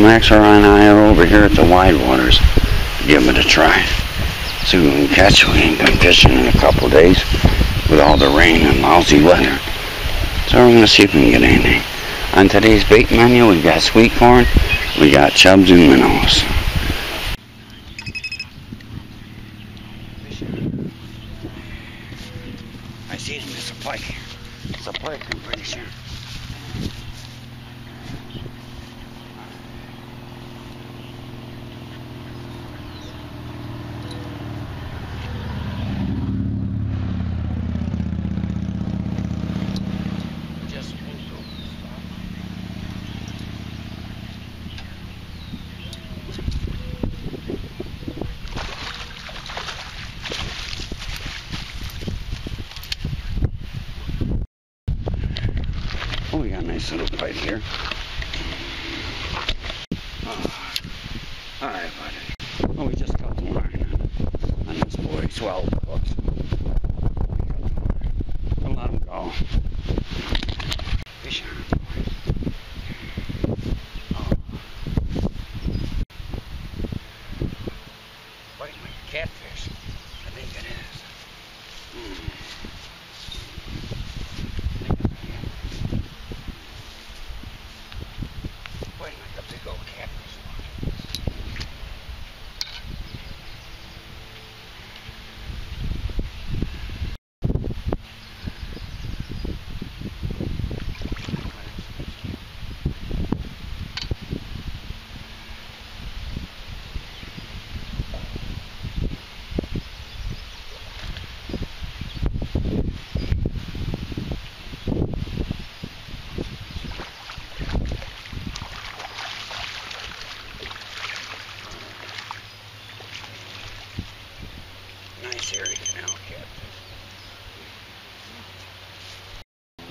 Max and I are over here at the Wide Waters. Give it a try. See what we can catch. We ain't been fishing in a couple days with all the rain and lousy weather. So we're going to see if we can get anything. On today's bait menu, we've got sweet corn, we got chubs and minnows. I see him. It's a pike. It's a pike, I'm pretty sure. Just Oh, we got a nice little bite here. Oh. All right, buddy. Oh, we just got the line on this boy. 12 hooks. Don't let him go. Fish on, boys. Oh. Biting like a catfish. I think it is. Hmm. Biting like a big old catfish. Nice Erie Canal catfish.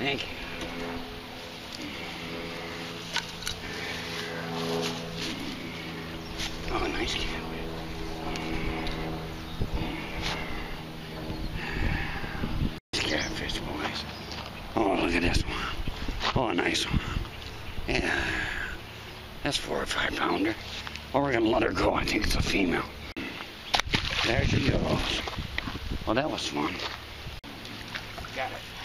Thank you. Oh, nice catfish. Catfish, boys. Oh, look at this one. Oh, a nice one. Yeah. That's four or five pounder. Or we're gonna let her go. I think it's a female. There she goes. Well, that was fun. Got it.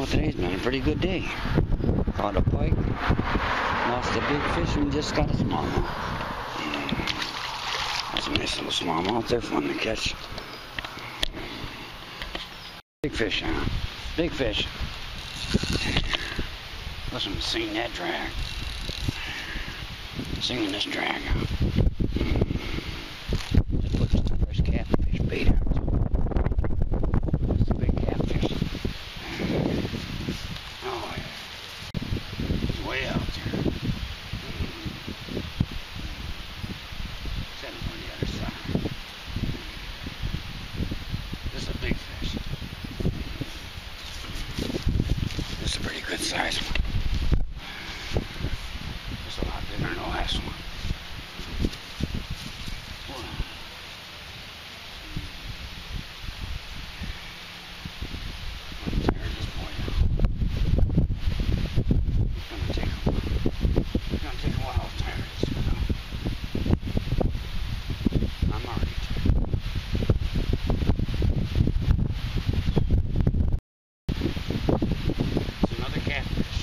Well, today's been a pretty good day. Caught a pike, lost a big fish, and just got a smallmouth. That's a nice little smallmouth. They're fun to catch. Big fish, huh? Big fish. Listen, sing that drag. Singing this drag. Just put some fresh catfish bait out. It's a big catfish. Oh, yeah. He's way out there. Set him on the other side. This is a big fish. This is a pretty good size one. It's a lot bigger than the last one. Whoa. I'm tired this boy out. It's gonna take a it's gonna take a while to tire this one out. I'm already tired. It's another catfish.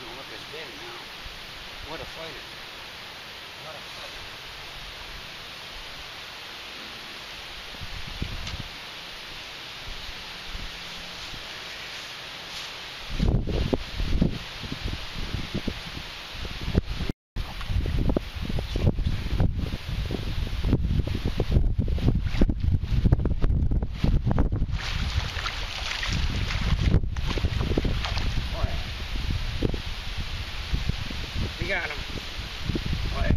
Don't look as big now. What a fighter. What a fighter. Oh, yeah. We got him. A.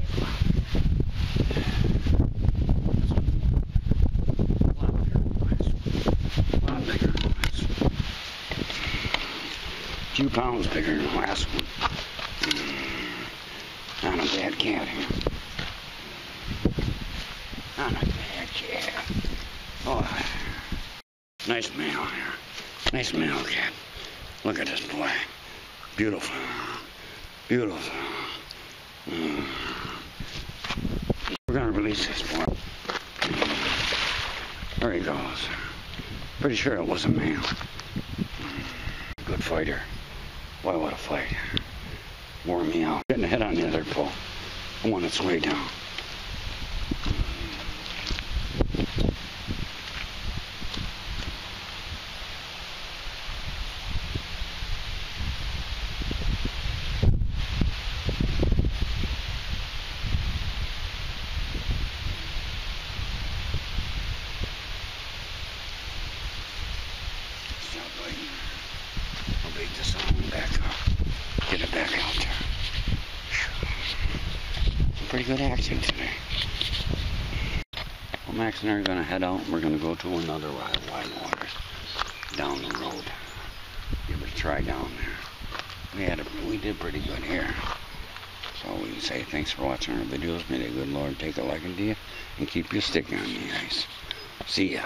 A few pounds bigger than the last one. Not a bad cat here. On the back, yeah. Oh, nice male here. Nice male cat. Look at this boy. Beautiful. Beautiful. Mm. We're gonna release this boy. There he goes. Pretty sure it was a male. Good fighter. Boy, what a fight. Wore me out. Getting a head on the other pole. I'm on its way down. I'll this one back up. Get it back out there. Pretty good action today. Well, Max and I are going to head out. We're going to go to another ride, wide waters down the road. Give it a try down there. We had a, we did pretty good here. So we can say thanks for watching our videos. May the good Lord take a liking to you and keep you sticking on the ice. See ya.